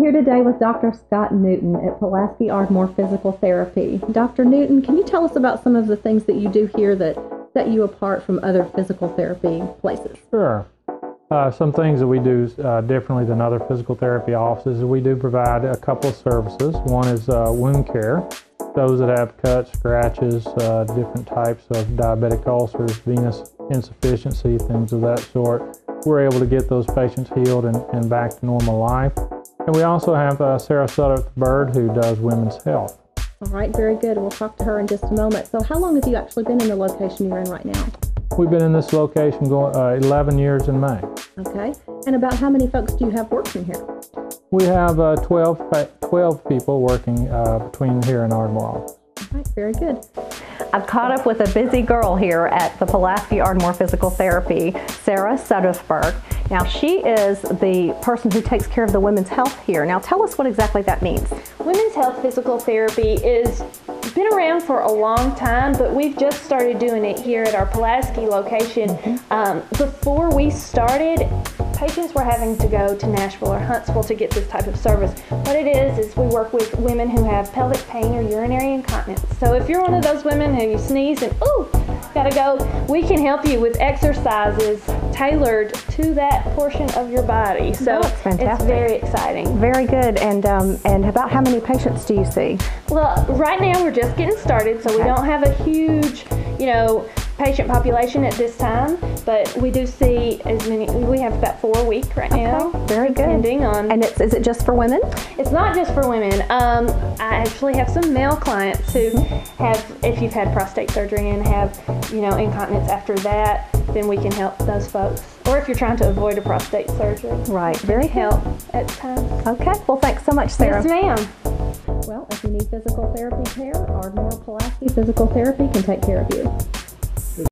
Here today with Dr. Scott Newton at Pulaski Ardmore Physical Therapy. Dr. Newton, can you tell us about some of the things that you do here that set you apart from other physical therapy places? Sure. Uh, some things that we do uh, differently than other physical therapy offices is we do provide a couple of services. One is uh, wound care. Those that have cuts, scratches, uh, different types of diabetic ulcers, venous insufficiency, things of that sort. We're able to get those patients healed and, and back to normal life. And we also have uh, Sarah Sutterth Bird who does women's health. All right, very good. We'll talk to her in just a moment. So, how long have you actually been in the location you're in right now? We've been in this location going uh, 11 years in May. Okay. And about how many folks do you have working here? We have uh, 12, 12 people working uh, between here and Ardmore office. All right, very good. I've caught up with a busy girl here at the Pulaski Ardmore Physical Therapy, Sarah Suttersburg. Now, she is the person who takes care of the women's health here. Now, tell us what exactly that means. Women's health physical therapy is been around for a long time, but we've just started doing it here at our Pulaski location. Um, before we started, patients were having to go to Nashville or Huntsville to get this type of service. What it is is we work with women who have pelvic pain or urinary incontinence. So if you're one of those women who you sneeze and ooh, gotta go, we can help you with exercises tailored to that portion of your body. So That's fantastic. it's very exciting. Very good. And um, and about how many patients do you see? Well, right now we're just getting started, so we don't have a huge, you know, patient population at this time, but we do see as many. We have about four a week right now. very good. Depending on, And it's, is it just for women? it's not just for women. Um, I actually have some male clients who Mm-hmm. have, if you've had prostate surgery and have, you know, incontinence after that, then we can help those folks. Or if you're trying to avoid a prostate surgery, Right. Very help at times. Okay. Well, thanks so much, Sarah. Yes, ma'am. Well, if you need physical therapy care, Ardmore Pulaski Physical Therapy can take care of you.